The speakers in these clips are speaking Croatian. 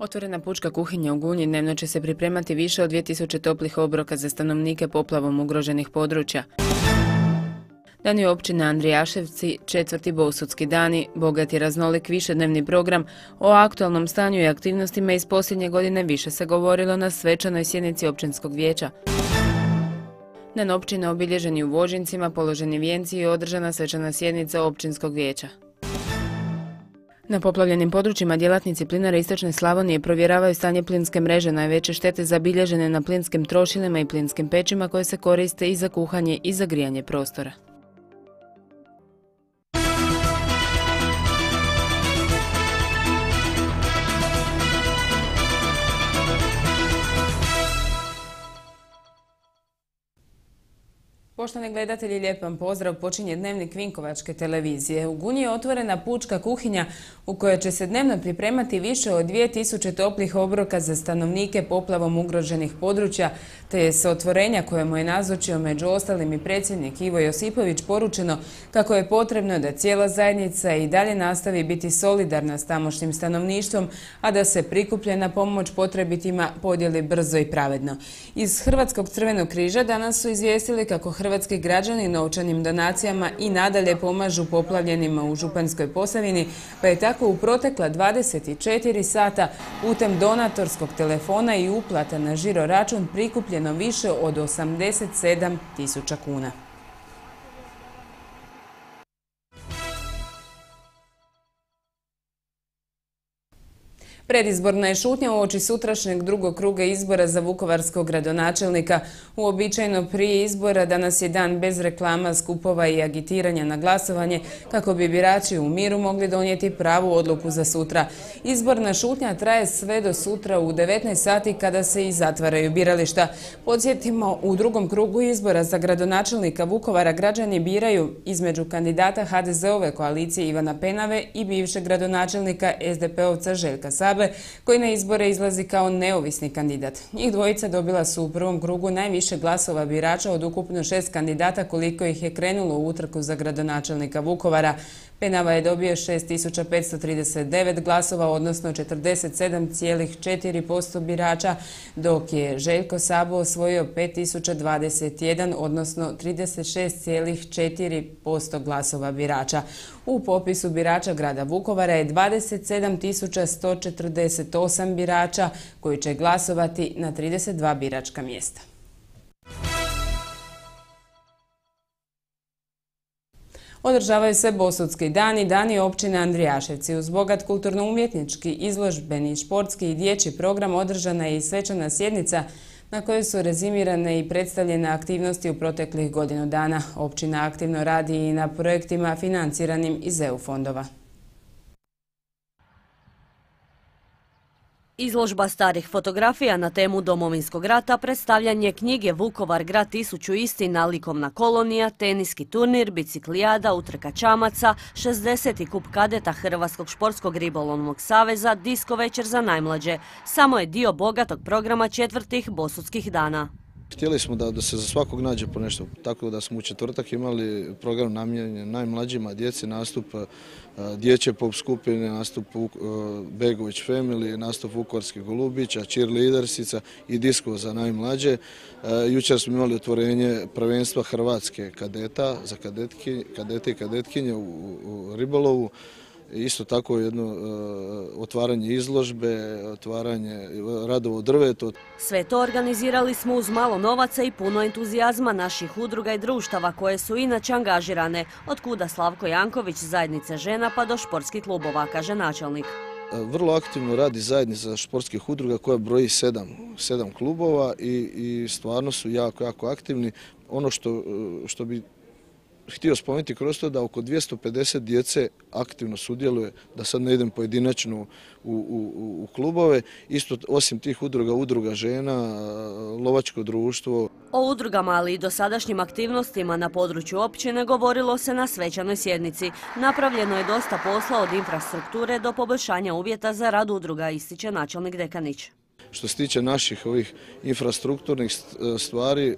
Otvorena pučka kuhinja u Gunji dnevno će se pripremati više od 2000 toplih obroka za stanovnike poplavom ugroženih područja. Dani općine Andrijaševci, četvrti bosudski dani, bogat i raznolik višednevni program, o aktualnom stanju i aktivnostima iz posljednje godine više se govorilo na svečanoj sjednici općinskog vijeća. Dan općine obilježeni u Vožincima, položeni vijenci i održana svečana sjednica općinskog vijeća. Na poplavljenim područjima djelatnici plinara Istočne Slavonije provjeravaju stanje plinske mreže. Najveće štete zabilježene na plinskim trošilima i plinskim pećima koje se koriste i za kuhanje i za grijanje prostora. Poštovani gledatelji, lijep vam pozdrav. Počinje dnevnik Vinkovačke televizije. U Gunji je otvorena pučka kuhinja u kojoj će se dnevno pripremati više od 2000 toplih obroka za stanovnike poplavom ugroženih područja, te je se otvorenja kojemu je nazočio među ostalim i predsjednik Ivo Josipović poručeno kako je potrebno da cijela zajednica i dalje nastavi biti solidarna s tamošnjim stanovništvom, a da se prikupljena pomoć potrebitima podijeli brzo i pravedno. Iz Hrvatskog crvenog križa danas su izvijestili kako hrvatski građani novčanim donacijama i nadalje pomažu poplavljenima u Županskoj Posavini, pa je tako u protekla 24 sata putem donatorskog telefona i uplata na žiro račun prikupljeno više od 87 tisuća kuna. Predizborna je šutnja u oči sutrašnjeg drugog kruga izbora za Vukovarskog gradonačelnika. Uobičajeno prije izbora danas je dan bez reklama, skupova i agitiranja na glasovanje kako bi birači u miru mogli donijeti pravu odluku za sutra. Izborna šutnja traje sve do sutra u 19 sati kada se i zatvaraju birališta. Podsjetimo, u drugom krugu izbora za gradonačelnika Vukovara građani biraju između kandidata HDZ-ove koalicije Ivana Penave i bivšeg gradonačelnika SDP-ovca Željka Sabe koji na izbore izlazi kao neovisni kandidat. Njih dvojica dobila su u prvom krugu najviše glasova birača od ukupno šest kandidata koliko ih je krenulo u utrku za gradonačelnika Vukovara. Penava je dobio 6539 glasova, odnosno 47,4% birača, dok je Željko Sabo osvojio 5021, odnosno 36,4% glasova birača. U popisu birača grada Vukovara je 27.148 birača koji će glasovati na 32 biračka mjesta. Održavaju se Bosudski dani, dani općine Andrijaševci. Uz bogat kulturno-umjetnički, izložbeni, športski i dječji program održana je i svečana sjednica na kojoj su rezimirane i predstavljene aktivnosti u proteklih godinu dana. Općina aktivno radi i na projektima financiranim iz EU fondova. Izložba starih fotografija na temu Domovinskog rata, predstavljanje knjige Vukovar grad tisuću istina, likovna kolonija, teniski turnir, biciklijada, utrka čamaca, 60. kup kadeta Hrvatskog športskog ribolovnog saveza, disko večer za najmlađe. Samo je dio bogatog programa četvrtih bosudskih dana. Htjeli smo da, se za svakog nađe po nešto, tako da smo u četvrtak imali program namijenjen najmlađima, djeci, nastup dječje pop skupine, nastup e, Begović Family, nastup Vukorskih Golubića, cheerleadersica i disko za najmlađe. E, jučer smo imali otvorenje prvenstva Hrvatske kadeta za kadete i kadetkinje u Ribolovu isto tako jedno e, otvaranje izložbe, otvaranje radovo drveto. Sve to organizirali smo uz malo novaca i puno entuzijazma naših udruga i društava koje su inače angažirane, od kuda Slavko Janković, zajednice žena pa do športskih klubova, kaže načelnik. E, vrlo aktivno radi zajednica športskih udruga koja broji sedam, sedam klubova i, i stvarno su jako, jako aktivni. Ono što, što bi htio spomenuti kroz to da oko 250 djece aktivno sudjeluje, da sad ne idem pojedinačno u, u, u klubove. Isto osim tih udruga, udruga žena, lovačko društvo. O udrugama, ali i dosadašnjim aktivnostima na području općine govorilo se na svećanoj sjednici. Napravljeno je dosta posla od infrastrukture do poboljšanja uvjeta za rad udruga, ističe načelnik Dekanić. Što se tiče naših ovih infrastrukturnih stvari,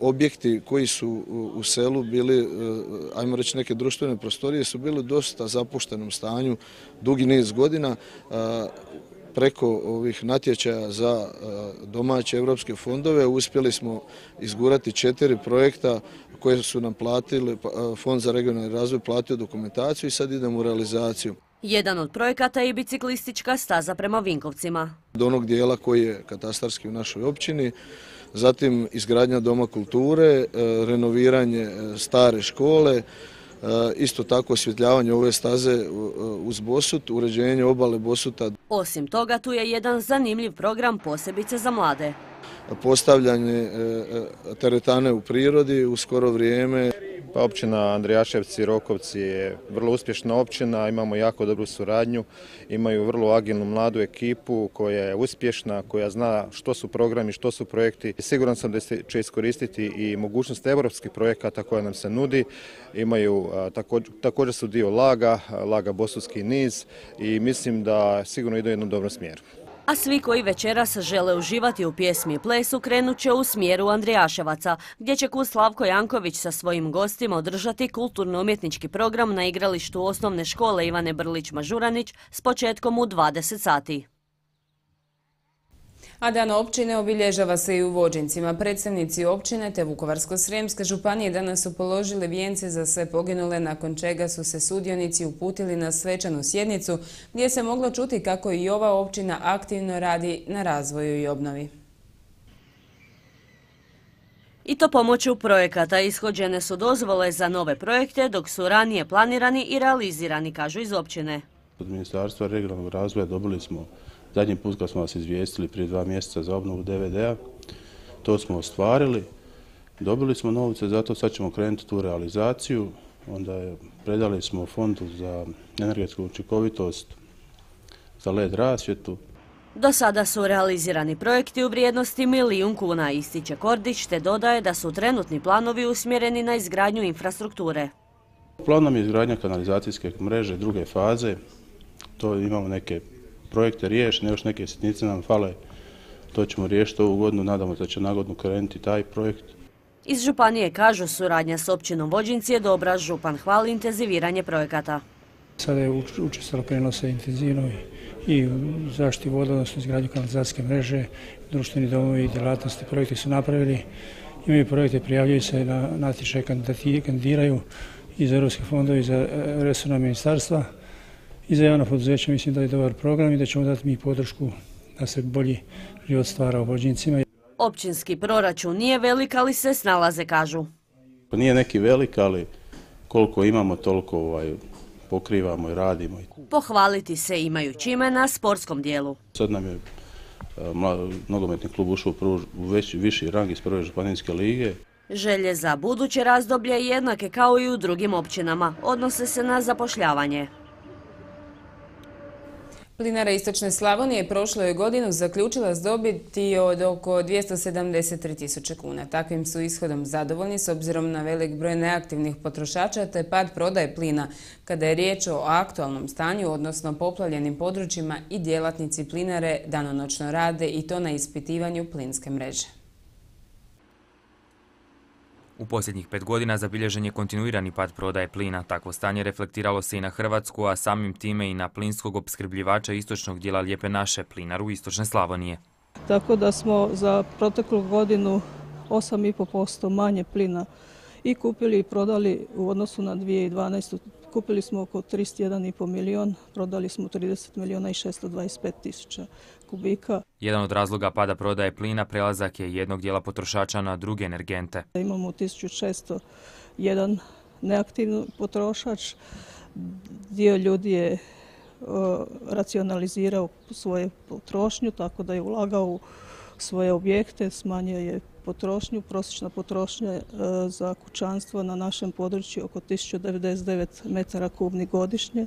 objekti koji su u selu bili, e, ajmo reći neke društvene prostorije, su bili dosta zapuštenom stanju dugi niz godina. preko ovih natječaja za domaće europske fondove uspjeli smo izgurati četiri projekta koje su nam platili, pa, Fond za regionalni razvoj platio dokumentaciju i sad idemo u realizaciju. Jedan od projekata je biciklistička staza prema Vinkovcima. Do onog dijela koji je katastarski u našoj općini, zatim izgradnja doma kulture, e, renoviranje e, stare škole, e, isto tako osvjetljavanje ove staze uz Bosut, uređenje obale Bosuta. Osim toga, tu je jedan zanimljiv program posebice za mlade. Postavljanje teretane u prirodi u skoro vrijeme. Pa općina Andrijaševci Rokovci je vrlo uspješna općina, imamo jako dobru suradnju, imaju vrlo agilnu mladu ekipu koja je uspješna, koja zna što su programi, što su projekti. Siguran sam da će iskoristiti i mogućnost evropskih projekata koja nam se nudi. Imaju, također, su dio Laga, Laga Bosuski niz i mislim da sigurno ide u jednom dobrom smjeru a svi koji večeras žele uživati u pjesmi i plesu krenut će u smjeru Andrijaševaca, gdje će Kuz Slavko Janković sa svojim gostima održati kulturno-umjetnički program na igralištu osnovne škole Ivane Brlić-Mažuranić s početkom u 20 sati. A dan općine obilježava se i u Vođencima. Predstavnici općine te Vukovarsko-Sremske županije danas su položili vijence za sve poginule, nakon čega su se sudionici uputili na svečanu sjednicu, gdje se moglo čuti kako i ova općina aktivno radi na razvoju i obnovi. I to pomoću projekata ishođene su dozvole za nove projekte, dok su ranije planirani i realizirani, kažu iz općine. Od Ministarstva regionalnog razvoja dobili smo Zadnji put kad smo vas izvijestili prije dva mjeseca za obnovu DVD-a, to smo ostvarili. Dobili smo novce, zato sad ćemo krenuti tu realizaciju. Onda je, predali smo fondu za energetsku učinkovitost za LED rasvjetu. Do sada su realizirani projekti u vrijednosti milijun kuna, ističe Kordić, te dodaje da su trenutni planovi usmjereni na izgradnju infrastrukture. Planom je izgradnja kanalizacijske mreže druge faze. To imamo neke projekte riješene, još neke sitnice nam fale. To ćemo riješiti ovu godinu, nadamo se da će nagodno krenuti taj projekt. Iz Županije kažu suradnja s općinom Vođinci je dobra, Župan hvali intenziviranje projekata. Sada je učestalo prenose intenzivno i u zaštiti voda, odnosno izgradnju kanalizacijske mreže, društveni domovi i djelatnosti projekti su napravili. Imaju projekte, prijavljuju se na natječaj, kandidiraju iz Europskih fondova i za e, resurna ministarstva i za javno poduzeće mislim da je dobar program i da ćemo dati mi podršku da se bolji život stvara u Vođincima. Općinski proračun nije velik, ali se snalaze, kažu. Pa nije neki velik, ali koliko imamo, toliko ovaj, pokrivamo i radimo. Pohvaliti se imaju čime na sportskom dijelu. Sad nam je e, nogometni klub ušao u viši rang iz prve županijske lige. Želje za buduće razdoblje jednake kao i u drugim općinama. Odnose se na zapošljavanje. Plinara Istočne Slavonije prošlo je godinu zaključila s dobiti od oko 273 tisuće kuna. Takvim su ishodom zadovoljni s obzirom na velik broj neaktivnih potrošača te pad prodaje plina. Kada je riječ o aktualnom stanju, odnosno poplavljenim područjima i djelatnici plinare danonočno rade i to na ispitivanju plinske mreže. U posljednjih pet godina zabilježen je kontinuirani pad prodaje plina. Takvo stanje reflektiralo se i na Hrvatsku, a samim time i na plinskog opskrbljivača istočnog dijela Lijepe naše, plinaru Istočne Slavonije. Tako da smo za proteklu godinu 8,5% manje plina i kupili i prodali u odnosu na 2012. Kupili smo oko 31,5 milijon, prodali smo 30 milijuna i 625 tisuća kubika. Jedan od razloga pada prodaje plina prelazak je jednog dijela potrošača na druge energente. Imamo 1601 neaktivni potrošač, dio ljudi je racionalizirao svoju potrošnju, tako da je ulagao u svoje objekte, smanjio je potrošnju. Prosječna potrošnja e, za kućanstvo na našem području oko 1099 metara kubnih godišnje.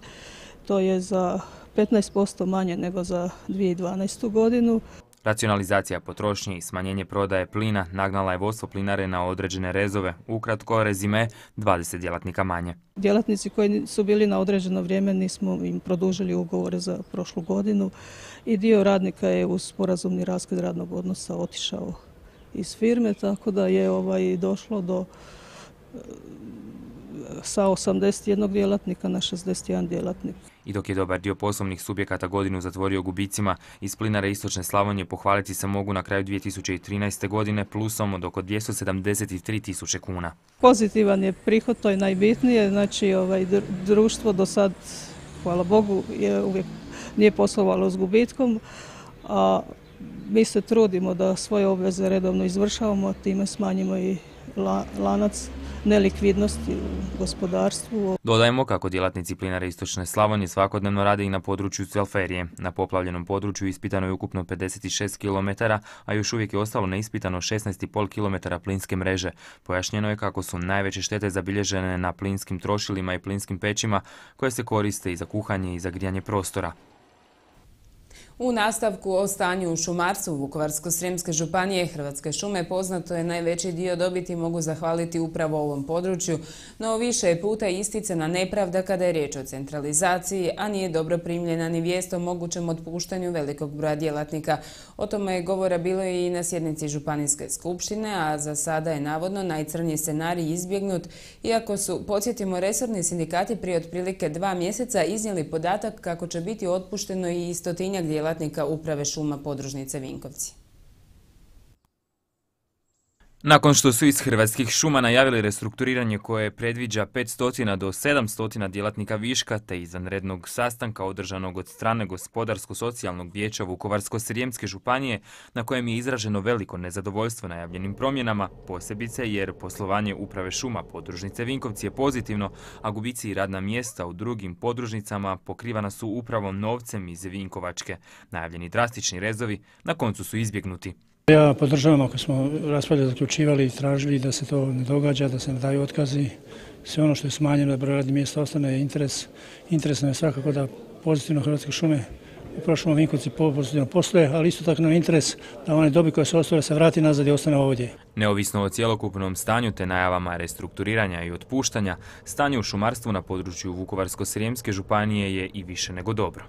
To je za 15% manje nego za 2012. godinu. Racionalizacija potrošnje i smanjenje prodaje plina nagnala je vodstvo plinare na određene rezove. Ukratko, rezime 20 djelatnika manje. Djelatnici koji su bili na određeno vrijeme nismo im produžili ugovore za prošlu godinu i dio radnika je uz sporazumni raskid radnog odnosa otišao iz firme, tako da je ovaj došlo do sa 81 djelatnika na 61 djelatnik. I dok je dobar dio poslovnih subjekata godinu zatvorio gubicima, iz plinare Istočne Slavonije pohvaliti se mogu na kraju 2013. godine plusom od oko 273 tisuće kuna. Pozitivan je prihod, to je najbitnije, znači ovaj, društvo do sad, hvala Bogu, je uvijek nije poslovalo s gubitkom, a mi se trudimo da svoje obveze redovno izvršavamo, time smanjimo i lanac nelikvidnosti u gospodarstvu. Dodajemo kako djelatnici plinare Istočne Slavonije svakodnevno rade i na području Celferije. Na poplavljenom području ispitano je ukupno 56 km, a još uvijek je ostalo neispitano 16,5 km plinske mreže. Pojašnjeno je kako su najveće štete zabilježene na plinskim trošilima i plinskim pećima koje se koriste i za kuhanje i za grijanje prostora. U nastavku o stanju u šumarstvu Vukovarsko-Srijemske županije Hrvatske šume poznato je najveći dio dobiti mogu zahvaliti upravo ovom području, no više je puta isticana nepravda kada je riječ o centralizaciji, a nije dobro primljena ni vijest o mogućem otpuštanju velikog broja djelatnika. O tome je govora bilo i na sjednici Županijske skupštine, a za sada je navodno najcrniji scenarij izbjegnut, iako su, podsjetimo, resorni sindikati prije otprilike dva mjeseca iznijeli podatak kako će biti otpušteno i stotinjak djelatnika djelatnika Uprave šuma podružnice Vinkovci. Nakon što su iz Hrvatskih šuma najavili restrukturiranje koje predviđa 500 do 700 djelatnika viška te izvanrednog sastanka održanog od strane Gospodarsko-socijalnog vijeća Vukovarsko-Srijemske županije na kojem je izraženo veliko nezadovoljstvo najavljenim promjenama, posebice jer poslovanje uprave šuma podružnice Vinkovci je pozitivno, a gubici i radna mjesta u drugim podružnicama pokrivana su upravo novcem iz Vinkovačke. Najavljeni drastični rezovi na koncu su izbjegnuti. Ja podržavam ako smo raspravljali, zaključivali i tražili da se to ne događa, da se ne daju otkazi. Sve ono što je smanjeno da broj radnih mjesta ostane interes. Interesno je svakako da pozitivno Hrvatske šume u prošlom Vinkovci pozitivno posluje, ali isto tako nam interes da one dobi koje se ostale se vrati nazad i ostane ovdje. Neovisno o cjelokupnom stanju te najavama restrukturiranja i otpuštanja, stanje u šumarstvu na području Vukovarsko-Srijemske županije je i više nego dobro.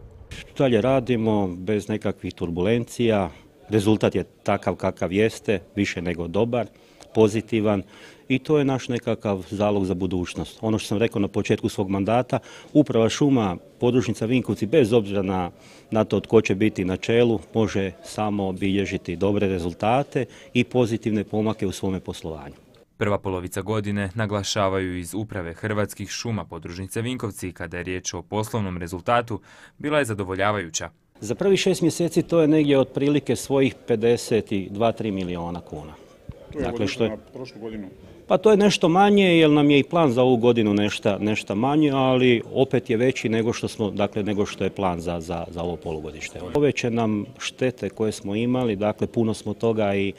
Dalje radimo bez nekakvih turbulencija, Rezultat je takav kakav jeste, više nego dobar, pozitivan i to je naš nekakav zalog za budućnost. Ono što sam rekao na početku svog mandata, uprava šuma podružnica Vinkovci bez obzira na, na to tko će biti na čelu može samo obilježiti dobre rezultate i pozitivne pomake u svome poslovanju. Prva polovica godine naglašavaju iz uprave Hrvatskih šuma podružnice Vinkovci kada je riječ o poslovnom rezultatu bila je zadovoljavajuća. Za prvi šest mjeseci to je negdje otprilike svojih 52-3 miliona kuna. To je dakle, što je, prošlu godinu? Pa to je nešto manje jer nam je i plan za ovu godinu nešto, nešto manje, ali opet je veći nego što, smo, dakle, nego što je plan za, za, za ovo polugodište. Ove će nam štete koje smo imali, dakle puno smo toga i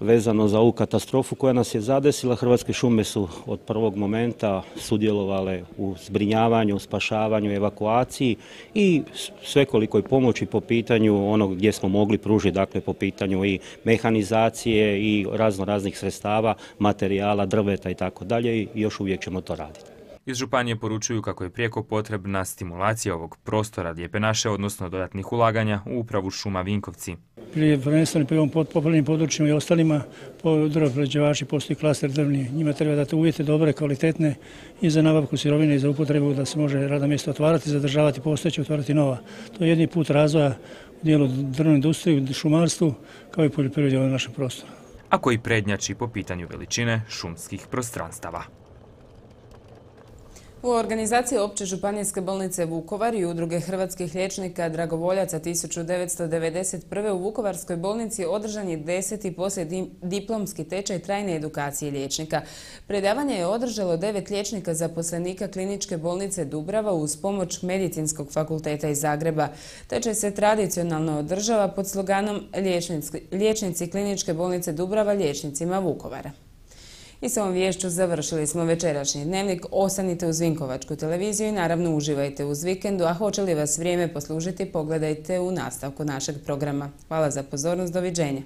vezano za ovu katastrofu koja nas je zadesila. Hrvatske šume su od prvog momenta sudjelovale u zbrinjavanju, spašavanju, evakuaciji i svekolikoj pomoći po pitanju onog gdje smo mogli pružiti, dakle po pitanju i mehanizacije i razno raznih sredstava, materijala, drveta i tako dalje i još uvijek ćemo to raditi. Iz Županije poručuju kako je prijeko potrebna stimulacija ovog prostora Lijepe naše, odnosno dodatnih ulaganja u upravu šuma Vinkovci. Prije prvenstveno pri ovom poplavljenim područjima i ostalima drvoprerađivači postoji klaster drvni. Njima treba dati uvjete dobre, kvalitetne i za nabavku sirovine i za upotrebu da se može radna mjesta otvarati, zadržavati postojeće, otvarati nova. To je jedni put razvoja u dijelu drvne industrije, šumarstvu kao i poljoprivredi u našem prostoru. A koji prednjači po pitanju veličine šumskih prostranstava. U organizaciji Opće županijske bolnice Vukovar i udruge hrvatskih liječnika Dragovoljaca 1991. u Vukovarskoj bolnici održan je deseti poslije diplomski tečaj trajne edukacije liječnika. Predavanje je održalo devet liječnika zaposlenika kliničke bolnice Dubrava uz pomoć Medicinskog fakulteta iz Zagreba. Tečaj se tradicionalno održava pod sloganom Liječnici kliničke bolnice Dubrava liječnicima Vukovara. I sa ovom vješću završili smo večerašnji dnevnik. Ostanite uz Vinkovačku televiziju i naravno uživajte uz vikendu, a hoće li vas vrijeme poslužiti, pogledajte u nastavku našeg programa. Hvala za pozornost, doviđenja.